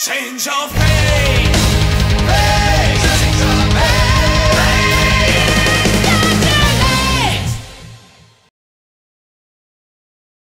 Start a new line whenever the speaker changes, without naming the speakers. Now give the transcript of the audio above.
Change of pace.